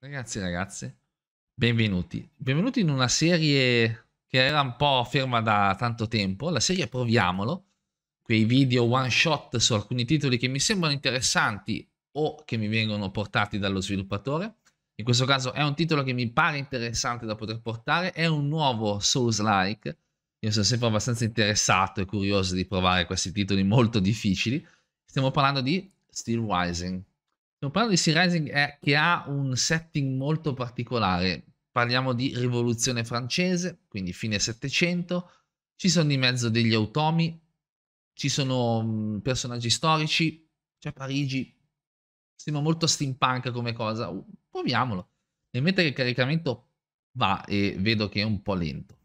Ragazzi e ragazze, benvenuti. Benvenuti in una serie che era un po' ferma da tanto tempo, la serie Proviamolo, quei video one shot su alcuni titoli che mi sembrano interessanti o che mi vengono portati dallo sviluppatore. In questo caso è un titolo che mi pare interessante da poter portare, è un nuovo Souls-like. Io sono sempre abbastanza interessato e curioso di provare questi titoli molto difficili. Stiamo parlando di Steel Rising. Stiamo parlando di Sea Rising è, che ha un setting molto particolare. Parliamo di rivoluzione francese, quindi fine 700. Ci sono di mezzo degli automi, ci sono personaggi storici, c'è Parigi. Sembra molto steampunk come cosa. Proviamolo. Nel mentre il caricamento va e vedo che è un po' lento.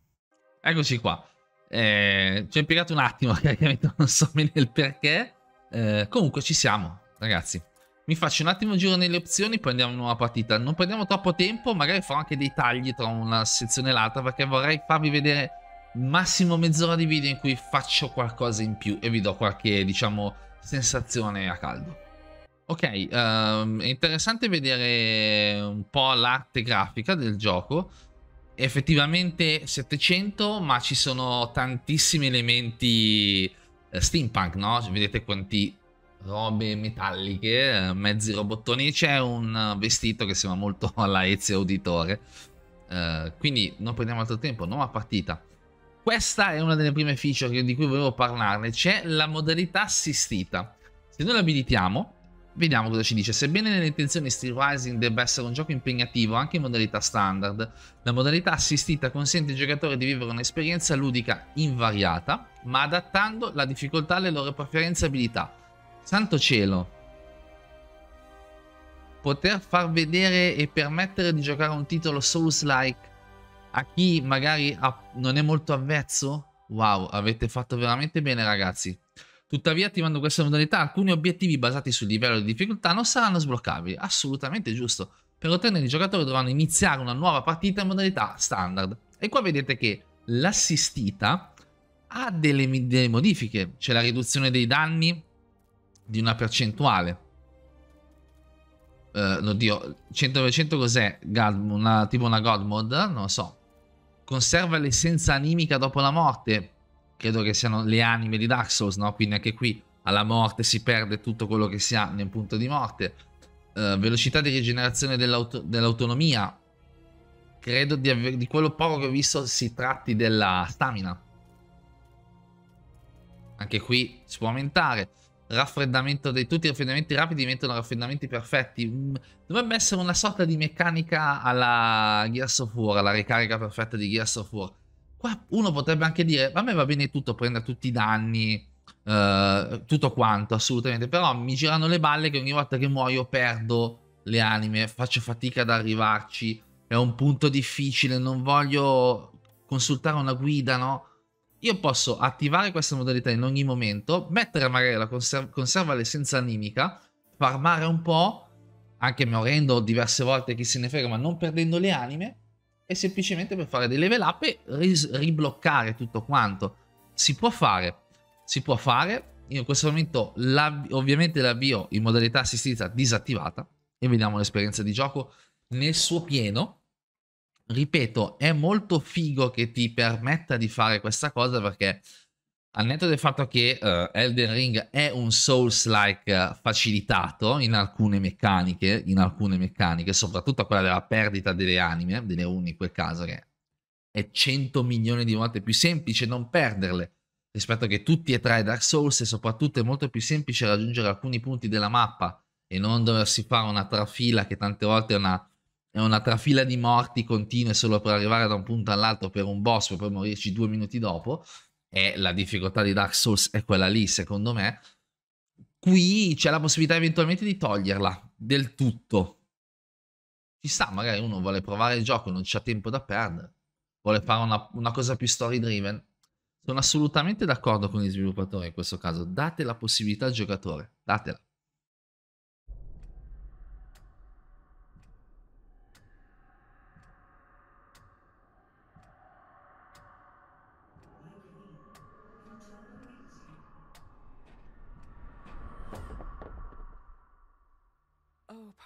Eccoci qua. Eh, ci è impiegato un attimo il caricamento, non so bene il perché. Eh, comunque ci siamo, ragazzi. Mi faccio un attimo un giro nelle opzioni, poi andiamo in una partita. Non prendiamo troppo tempo, magari farò anche dei tagli tra una sezione e l'altra, perché vorrei farvi vedere massimo mezz'ora di video in cui faccio qualcosa in più e vi do qualche, diciamo, sensazione a caldo. Ok, um, è interessante vedere un po' l'arte grafica del gioco. Effettivamente 700, ma ci sono tantissimi elementi eh, steampunk, no? Vedete quanti robe metalliche, mezzi robottoni. C'è un vestito che sembra molto alla Ezio Auditore. Uh, quindi non prendiamo altro tempo, nuova partita. Questa è una delle prime feature di cui volevo parlarne. C'è la modalità assistita. Se noi l'abilitiamo, vediamo cosa ci dice. Sebbene nelle intenzioni Steel Rising debba essere un gioco impegnativo anche in modalità standard, la modalità assistita consente ai giocatori di vivere un'esperienza ludica invariata, ma adattando la difficoltà alle loro preferenze e abilità. Santo cielo. Poter far vedere e permettere di giocare un titolo Souls-like a chi magari non è molto avvezzo? Wow, avete fatto veramente bene ragazzi. Tuttavia, attivando questa modalità, alcuni obiettivi basati sul livello di difficoltà non saranno sbloccabili. Assolutamente giusto. Per ottenere i giocatori dovranno iniziare una nuova partita in modalità standard. E qua vedete che l'assistita ha delle, delle modifiche. C'è la riduzione dei danni, di una percentuale. Uh, oddio, 100% cos'è? Una, tipo una God Mod? Non lo so. Conserva l'essenza animica dopo la morte. Credo che siano le anime di Dark Souls, no? Quindi anche qui alla morte si perde tutto quello che si ha nel punto di morte. Uh, velocità di rigenerazione dell'auto dell'autonomia. Credo di, aver, di quello poco che ho visto si tratti della stamina. Anche qui si può aumentare raffreddamento dei tutti i raffreddamenti rapidi diventano raffreddamenti perfetti. Mm, dovrebbe essere una sorta di meccanica alla Gears of War, alla ricarica perfetta di Gears of War. Qua uno potrebbe anche dire, a me va bene tutto, prendere tutti i danni, uh, tutto quanto, assolutamente, però mi girano le balle che ogni volta che muoio perdo le anime, faccio fatica ad arrivarci, è un punto difficile, non voglio consultare una guida, no? Io posso attivare questa modalità in ogni momento, mettere magari la conserva, conserva l'essenza animica, farmare un po', anche morendo diverse volte chi se ne frega, ma non perdendo le anime, e semplicemente per fare dei level up e ribloccare tutto quanto. Si può fare, si può fare. Io in questo momento ovviamente l'avvio in modalità assistita disattivata e vediamo l'esperienza di gioco nel suo pieno ripeto, è molto figo che ti permetta di fare questa cosa perché al netto del fatto che uh, Elden Ring è un Souls-like facilitato in alcune meccaniche, in alcune meccaniche, soprattutto quella della perdita delle anime, delle uni in quel caso, che è 100 milioni di volte più semplice non perderle rispetto a che tutti e tre Dark Souls e soprattutto è molto più semplice raggiungere alcuni punti della mappa e non doversi fare una trafila che tante volte è una è una trafila di morti continue solo per arrivare da un punto all'altro per un boss per poi morirci due minuti dopo. E la difficoltà di Dark Souls è quella lì secondo me. Qui c'è la possibilità eventualmente di toglierla del tutto. Ci sta magari uno vuole provare il gioco non c'ha tempo da perdere. Vuole fare una, una cosa più story driven sono assolutamente d'accordo con gli sviluppatori in questo caso. Date la possibilità al giocatore. Datela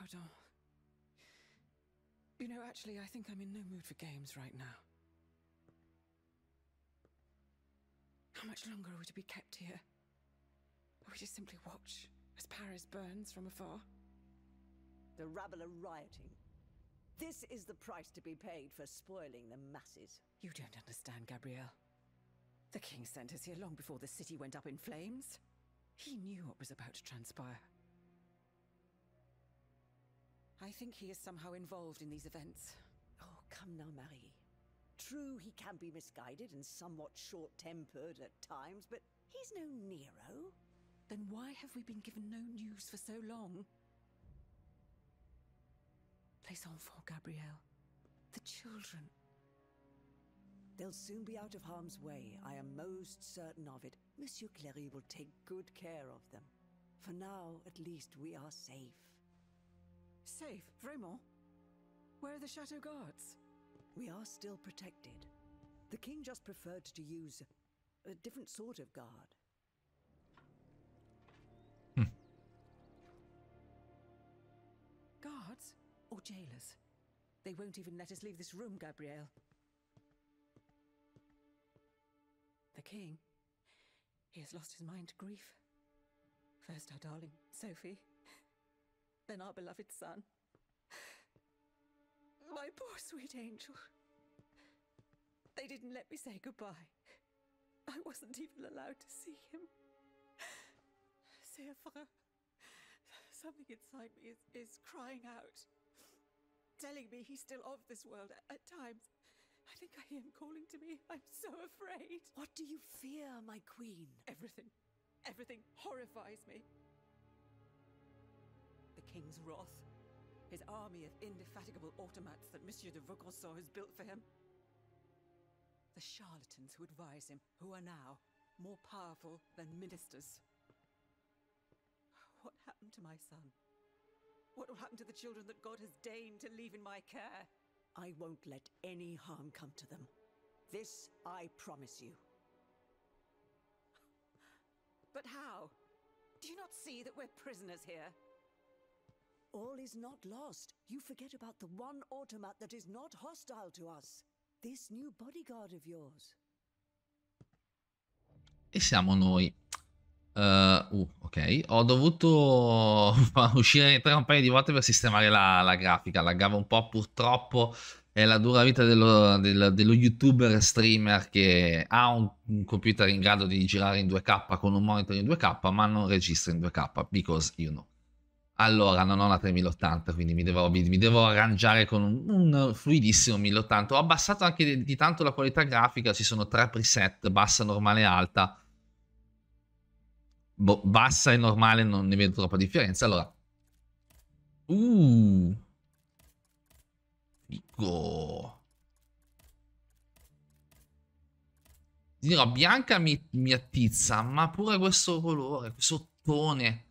pardon. actually, I think I'm in no mood for games right now. How much longer are we to be kept here? Are we to simply watch as Paris burns from afar? The rabble are rioting. This is the price to be paid for spoiling the masses. You don't understand, Gabrielle. The king sent us here long before the city went up in flames. He knew what was about to transpire. I think he is somehow involved in these events. Oh, come now, Marie. True, he can be misguided and somewhat short tempered at times, but he's no Nero. Then why have we been given no news for so long? Les enfants, Gabrielle. The children. They'll soon be out of harm's way. I am most certain of it. Monsieur Clery will take good care of them. For now, at least, we are safe. Safe, Vraiment? Where are the Chateau guards? We are still protected. The king just preferred to use a different sort of guard. Hmm. Guards? Or jailers? They won't even let us leave this room, Gabrielle. The king? He has lost his mind to grief. First our darling, Sophie. Then our beloved son. My poor sweet angel. They didn't let me say goodbye. I wasn't even allowed to see him. Sèvres. Something inside me is, is crying out, telling me he's still of this world at, at times. I think I hear him calling to me. I'm so afraid. What do you fear, my queen? Everything, everything horrifies me. King's wrath, his army of indefatigable automats that Monsieur de Vaucanson has built for him. The charlatans who advise him, who are now more powerful than ministers. What happened to my son? What will happen to the children that God has deigned to leave in my care? I won't let any harm come to them. This I promise you. But how? Do you not see that we're prisoners here? All is not lost. You forget about the one automat that is not hostile to us. This new bodyguard of yours. E siamo noi. Uh, uh, ok, ho dovuto uscire tre un paio di volte per sistemare la, la grafica, laggava un po' purtroppo, è la dura vita dello, dello, dello youtuber streamer che ha un, un, computer in grado di girare in 2K con un monitor in 2K ma non registra in 2K, because you know. Allora, non ho la 3080, quindi mi devo, mi devo arrangiare con un, un, fluidissimo 1080. Ho abbassato anche di, di tanto la qualità grafica, ci sono tre preset, bassa, normale e alta boh, bassa e normale non ne vedo troppa differenza. Allora. Uh. Figo. Dirò, bianca mi, mi attizza, ma pure questo colore, questo ottone.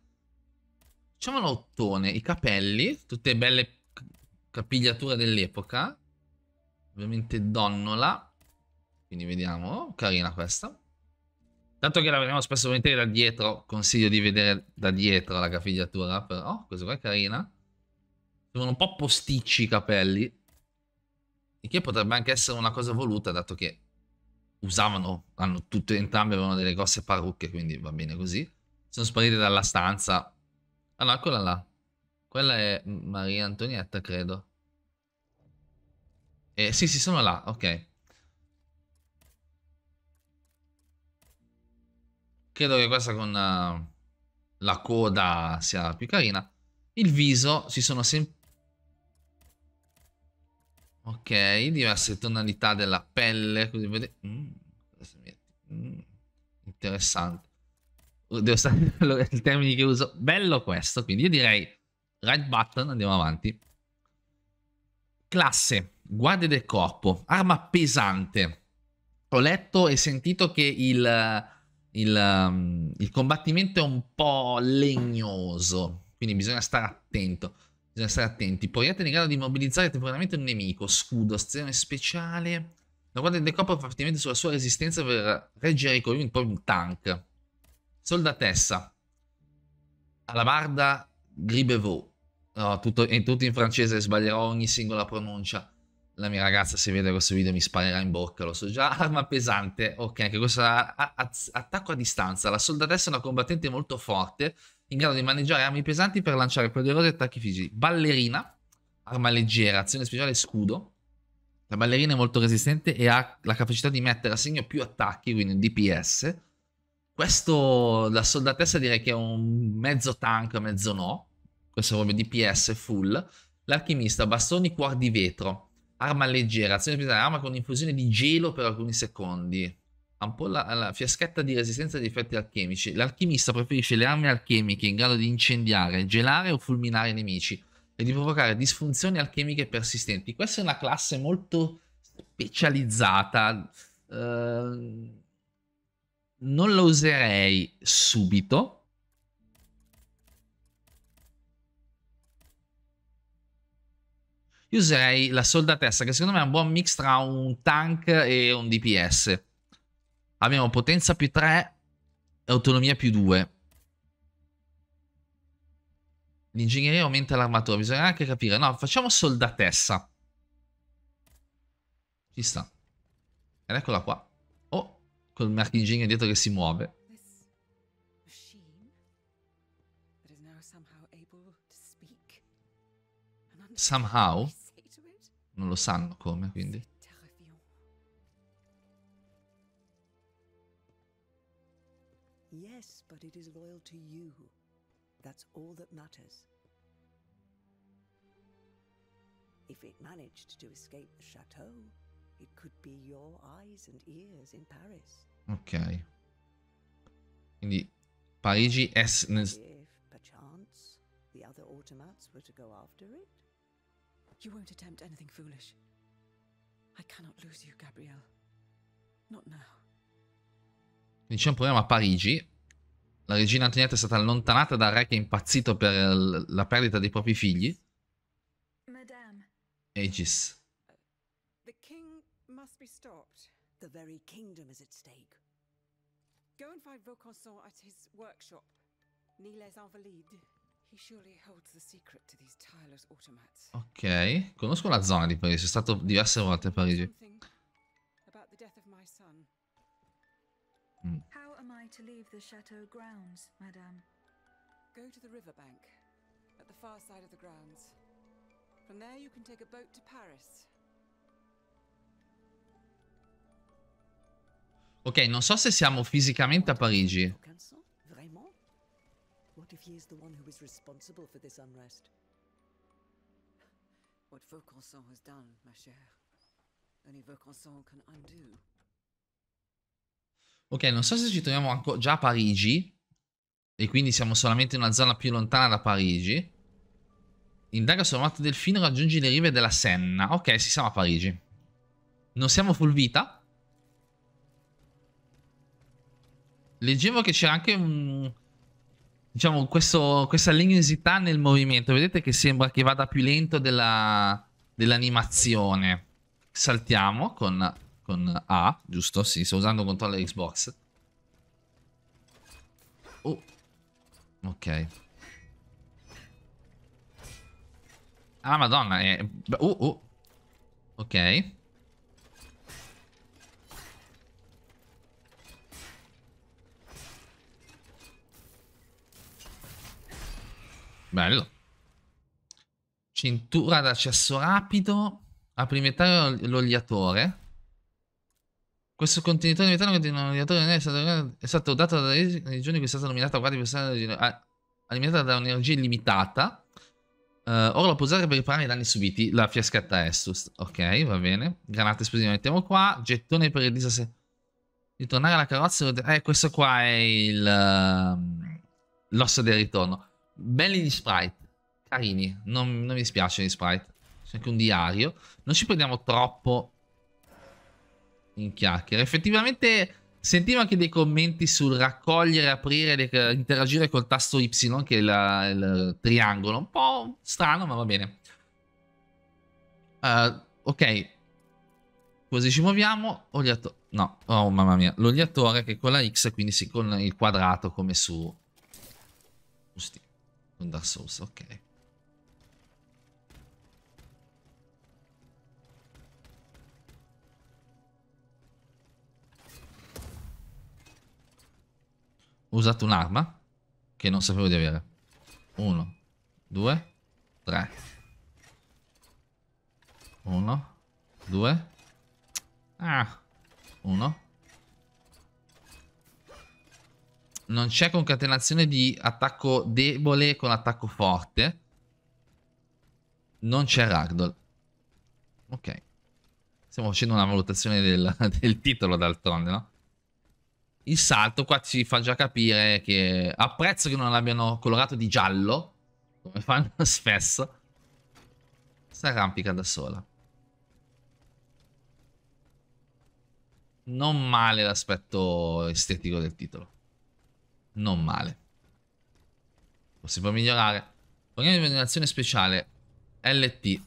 Facciamolo ottone. I capelli, tutte belle capigliature dell'epoca. Ovviamente donnola. Quindi vediamo. Carina questa. Tanto che la vediamo spesso da dietro, consiglio di vedere da dietro la capigliatura, però questa qua è carina. Sono un po' posticci i capelli, il che potrebbe anche essere una cosa voluta, dato che usavano, hanno tutte entrambe avevano delle grosse parrucche, quindi va bene così. Sono sparite dalla stanza. No, eccola là. Quella è Maria Antonietta, credo. Eh, sì, sì, sono là, ok. Credo che questa con uh, la coda sia più carina. Il viso si sono sempre... Ok, diverse tonalità della pelle, così vedete... Mm, mm, interessante. Devo stare il termine che uso. Bello questo, quindi io direi right button, andiamo avanti. Classe, guardia del corpo, arma pesante. Ho letto e sentito che il il, um, il combattimento è un po' legnoso, quindi bisogna stare attento. Bisogna stare attenti. Proiettile in grado di mobilizzare temporaneamente un nemico. Scudo, azione speciale. La guardia del corpo fa affidamento sulla sua resistenza per reggere i colpi, poi un tank. Soldatessa. Alabarda Gribevo. No, tutto, tutto in francese, sbaglierò ogni singola pronuncia. La mia ragazza, se vede questo video, mi sparerà in bocca, lo so già. Arma pesante, ok, anche questo attacco a distanza. La soldatessa è una combattente molto forte, in grado di maneggiare armi pesanti per lanciare poderosi attacchi fisici. Ballerina, arma leggera, azione speciale scudo. La ballerina è molto resistente e ha la capacità di mettere a segno più attacchi, quindi DPS. Questo, la soldatessa direi che è un mezzo tank, mezzo no. Questo è proprio DPS full. L'alchimista, bastoni cuor di vetro. Arma leggera, azione speciale, arma con infusione di gelo per alcuni secondi. Ampolla alla fiaschetta di resistenza agli effetti alchemici. L'alchimista preferisce le armi alchemiche in grado di incendiare, gelare o fulminare i nemici e di provocare disfunzioni alchemiche persistenti. Questa è una classe molto specializzata. Uh, non la userei subito. Io userei la soldatessa, che secondo me è un buon mix tra un tank e un DPS. Abbiamo potenza più 3 e autonomia più 2. L'ingegneria aumenta l'armatura. Bisogna anche capire. No, facciamo soldatessa. Ci sta. Ed eccola qua. Oh, col marchingegno dietro che si muove. Somehow? Non lo sanno come, quindi. Yes, but it is loyal to you. That's all that matters. If it managed to escape the chateau, it could be your eyes and ears in Paris. Ok. Quindi Parigi è nel... If perchance the other automats were to go after it? You won't attempt anything foolish. I cannot lose you, Gabrielle. Not now. Quindi c'è un problema a Parigi la regina Antonietta è stata allontanata dal re che è impazzito per la perdita dei propri figli. Madame. Aegis. The be stopped. The very kingdom is at stake. Go and find Vaucanson at his workshop. Niles Invalides. He surely holds the secret to these tireless automats. Ok, conosco la zona di Parigi, sono stato diverse volte a Parigi. About the death of my son. Mm. How am I to leave the chateau grounds, madame? Go to the riverbank, at the far side of the grounds. From there you can take a boat to Paris. Ok, non so se siamo fisicamente a Parigi. Ok, non so se ci troviamo già a Parigi. E quindi siamo solamente in una zona più lontana da Parigi. Indaga sul matto delfino, raggiungi le rive della Senna. Ok, si siamo a Parigi. Non siamo full vita. Leggevo che c'era anche un... Diciamo, questo, questa legnosità nel movimento. Vedete che sembra che vada più lento dell'animazione. Dell Saltiamo con con A, giusto? Sì, sto usando un controller Xbox. Oh. Ok. Ah, madonna, è... Uh, uh. Ok. Bello. Cintura d'accesso rapido. Apri metallo l'oliatore. Questo contenitore di metano contenitore è stato, è stato dato dai giorni che è stata nominata guardia personale alimentata da un'energia illimitata. Uh, ora lo può usare per riparare i danni subiti. La fiaschetta Estus. Ok, va bene. Granate esplosive mettiamo qua. Gettone per il disastro. Ritornare alla carrozza. Eh, questo qua è il... Uh, l'osso del ritorno. Belli gli sprite. Carini. Non, non mi dispiace gli sprite. C'è anche un diario. Non ci prendiamo troppo in chiacchiere. Effettivamente sentivo anche dei commenti sul raccogliere, aprire, interagire col tasto Y, che è la, il triangolo. Un po' strano, ma va bene. Uh, ok. Così ci muoviamo. Oliatore. No, oh mamma mia. L'oliatore che con la X, quindi sì, con il quadrato come su... Giusti. Non Dark Souls, ok. Ho usato un'arma che non sapevo di avere. Uno, due, tre. Uno, due. Ah, uno, Non c'è concatenazione di attacco debole con attacco forte. Non c'è ragdoll. Ok. Stiamo facendo una valutazione del, del titolo d'altronde, no? Il salto qua ci fa già capire che apprezzo che non l'abbiano colorato di giallo, come fanno spesso. Si arrampica da sola. Non male l'aspetto estetico del titolo. Non male. Si può migliorare. Programma di illuminazione speciale. LT.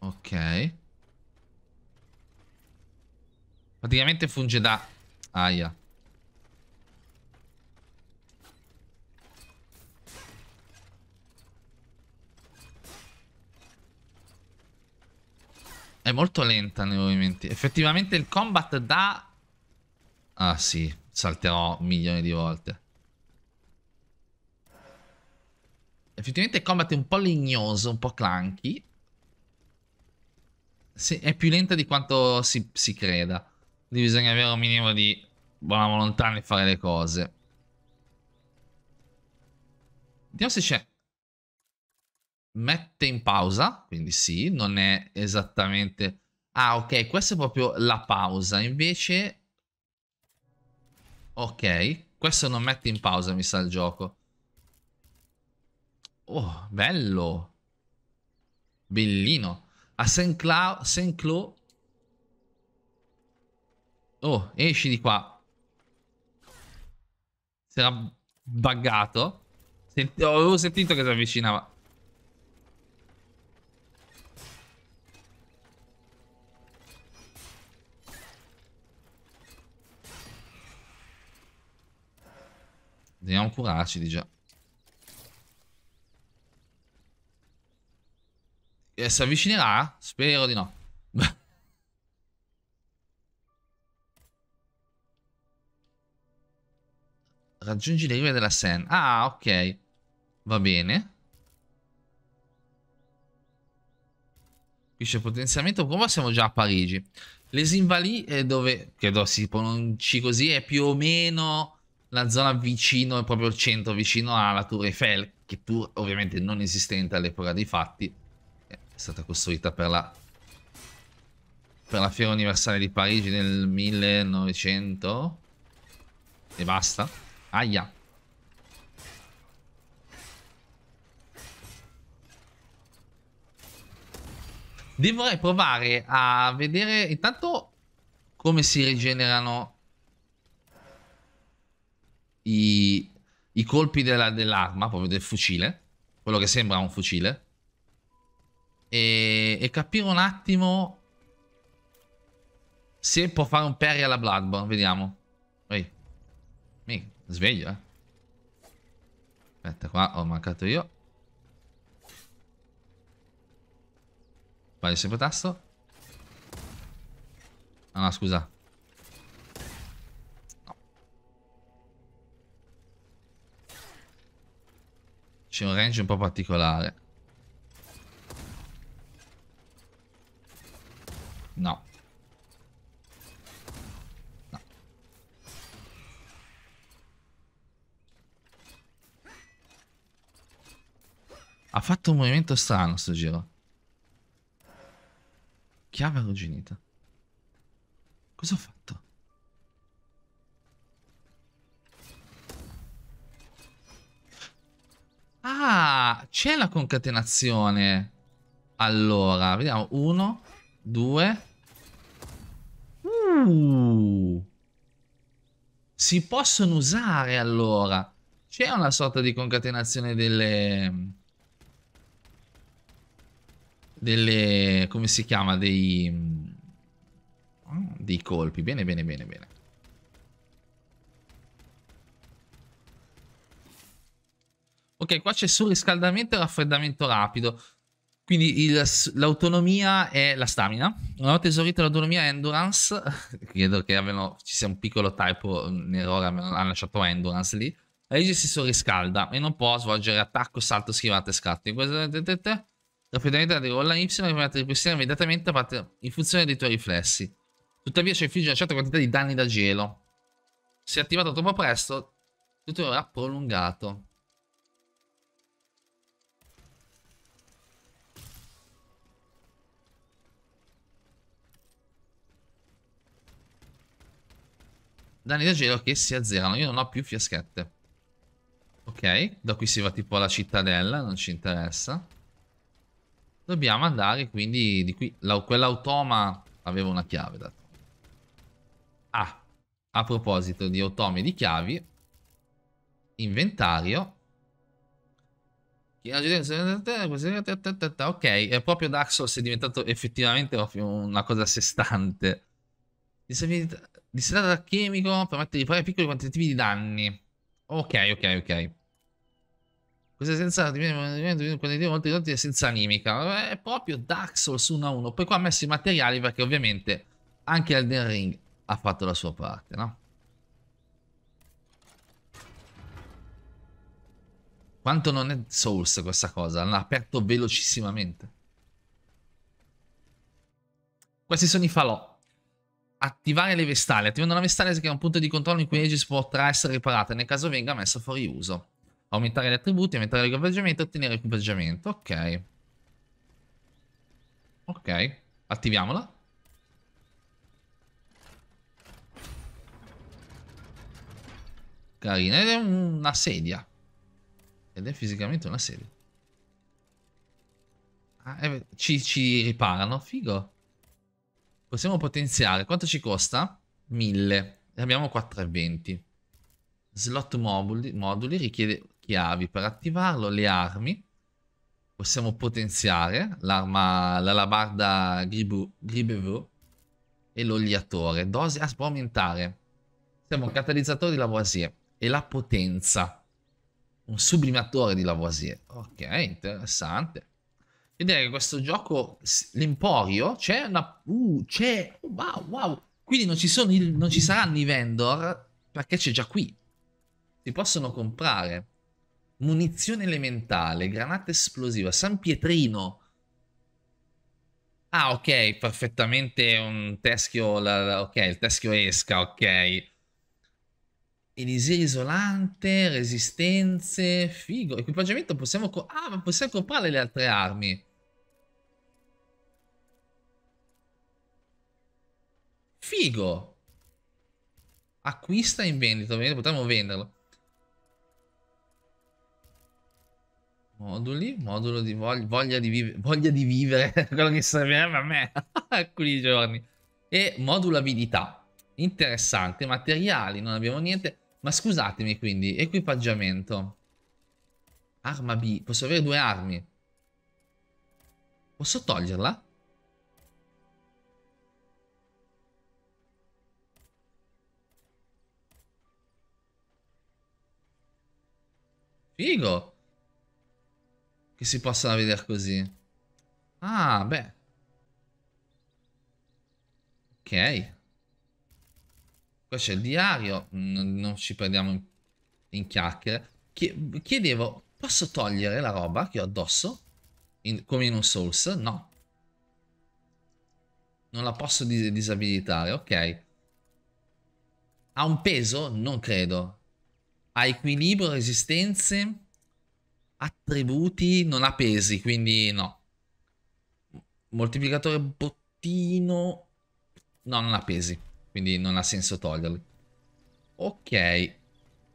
Ok. Praticamente funge da... Aia. È molto lenta nei movimenti. Effettivamente il combat da... Ah sì, salterò milioni di volte. Effettivamente il combat è un po' legnoso, un po' clunky. Sì, è più lenta di quanto si, si creda. Quindi bisogna avere un minimo di buona volontà nel fare le cose. Vediamo se c'è mette in pausa, quindi sì, non è esattamente... Ah, ok, questa è proprio la pausa, invece... Ok, questo non mette in pausa, mi sa, il gioco. Oh, bello. Bellino. A Saint Cloud... Oh, esci di qua. Si era buggato. Senti... Avevo sentito che si avvicinava. Dobbiamo curarci di già. E si avvicinerà? Spero di no. Raggiungi le rive della Seine. Ah, ok. Va bene. Qui c'è potenziamento. Come siamo già a Parigi. Les Invalides, dove credo si pronunci così, è più o meno la zona vicino, proprio il centro, vicino alla Tour Eiffel, che tour ovviamente non esistente all'epoca dei fatti, è stata costruita per la, per la Fiera Universale di Parigi nel 1900 e basta. Aia. Dovrei provare a vedere intanto come si rigenerano i, i colpi dell'arma, dell proprio del fucile, quello che sembra un fucile, e, e, capire un attimo se può fare un parry alla Bloodborne, vediamo. Ehi, mi sveglio, eh. Aspetta, qua ho mancato io. Vai sempre tasto. Ah no, scusa. C'è un range un po' particolare. No. No. Ha fatto un movimento strano sto giro. Chiave arrugginita. Cosa ho fatto? C'è la concatenazione. Allora, vediamo. Uno, due. Uh. Si possono usare allora. C'è una sorta di concatenazione delle... Delle... Come si chiama? Dei... Dei colpi. Bene, bene, bene, bene. Ok, qua c'è surriscaldamento e raffreddamento rapido. Quindi l'autonomia è la stamina. Una volta esaurita l'autonomia e endurance, credo che abbiano, ci sia un piccolo typo, un errore, hanno lasciato endurance lì. Aegis si surriscalda e non può svolgere attacco, salto, schivate e scatti. Questo- Rapidamente la rolla Y che permette di ripristinare immediatamente in funzione dei tuoi riflessi. Tuttavia ci infligge una certa quantità di danni da gelo. Se attivato troppo presto, tutto verrà prolungato. Danni da gelo che si azzerano. Io non ho più fiaschette. Ok, da qui si va tipo alla cittadella, non ci interessa. Dobbiamo andare quindi di qui. Quell'automa aveva una chiave. Dato. Ah, a proposito di automi e di chiavi. Inventario. Ok, è proprio Dark Souls è diventato effettivamente una cosa a sé stante. Distillata da chimico permette di fare piccoli quantitativi di danni. Ok, ok, ok. Questa senza quantitativi molto ridotti e senza animica. È proprio Dark Souls 1 a 1. Poi qua ha messo i materiali perché ovviamente anche Elden Ring ha fatto la sua parte, no? Quanto non è Souls questa cosa? L'ha aperto velocissimamente. Questi sono i falò. Attivare le vestali. Attivando una vestale si crea un punto di controllo in cui Aegis potrà essere riparata nel caso venga messa fuori uso. Aumentare gli attributi, aumentare l'equipaggiamento e ottenere equipaggiamento. Ok. Ok. Attiviamola. Carina. Ed è una sedia. Ed è fisicamente una sedia. Ah, eh, ci, ci riparano. Figo. Possiamo potenziare. Quanto ci costa? 1000. E abbiamo 4,20. Slot moduli, moduli richiede chiavi per attivarlo. Le armi. Possiamo potenziare l'arma, l'alabarda Gribevo e l'oliatore. Dose, ah, può aumentare. Siamo un catalizzatore di Lavoisier. E la potenza. Un sublimatore di Lavoisier. Ok, interessante. Io che questo gioco, l'Emporio, c'è una... Uh, c'è... Wow, wow. Quindi non ci, sono il, non ci saranno i vendor perché c'è già qui. Si possono comprare munizione elementale, granata esplosiva, San Pietrino. Ah, ok, perfettamente un teschio... La, la, ok, il teschio esca, ok. Elisir isolante, resistenze, figo. Equipaggiamento possiamo... Ah, ma possiamo comprare le altre armi. Figo. Acquista in vendita, potremmo venderlo. Moduli, modulo di voglia, voglia, di, vive, voglia di vivere, quello che servirebbe a me alcuni giorni. E modulo abilità. Interessante, materiali, non abbiamo niente. Ma scusatemi quindi, equipaggiamento. Arma B. Posso avere due armi. Posso toglierla? Figo. Che si possano vedere così. Ah, beh. Ok. Qua c'è il diario, non, non ci perdiamo in, in chiacchiere. Chiedevo, posso togliere la roba che ho addosso? In, come in un Souls? No. Non la posso dis disabilitare, ok. Ha un peso? Non credo. Ha equilibrio, resistenze, attributi, non ha pesi, quindi no. Moltiplicatore bottino... No, non ha pesi quindi non ha senso toglierli. Ok.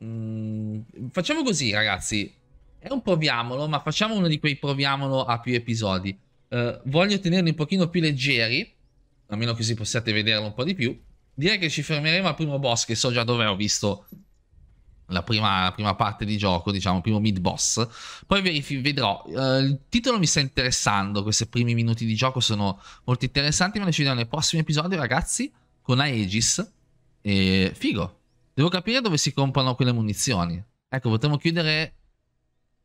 Mm, facciamo così, ragazzi. È un proviamolo, ma facciamo uno di quei proviamolo a più episodi. Uh, voglio tenerli un pochino più leggeri, a meno che si possiate vederlo un po' di più. Direi che ci fermeremo al primo boss, che so già dove ho visto la prima, la prima parte di gioco, diciamo, primo mid boss. Poi vedrò. Uh, il titolo mi sta interessando, questi primi minuti di gioco sono molto interessanti, ma ne ci vediamo nei prossimi episodi, ragazzi con Aegis. E figo. Devo capire dove si comprano quelle munizioni. Ecco, potremmo chiudere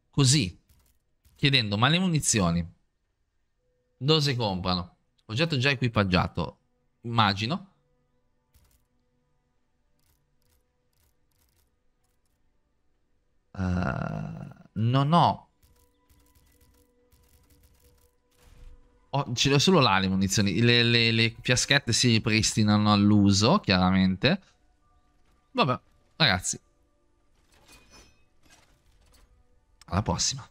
così. Chiedendo, ma le munizioni? Dove si comprano? Oggetto già equipaggiato. Immagino. Uh, non ho... ho ce l'ho solo là le munizioni. Le, le, le fiaschette si ripristinano all'uso, chiaramente. Vabbè, ragazzi. Alla prossima.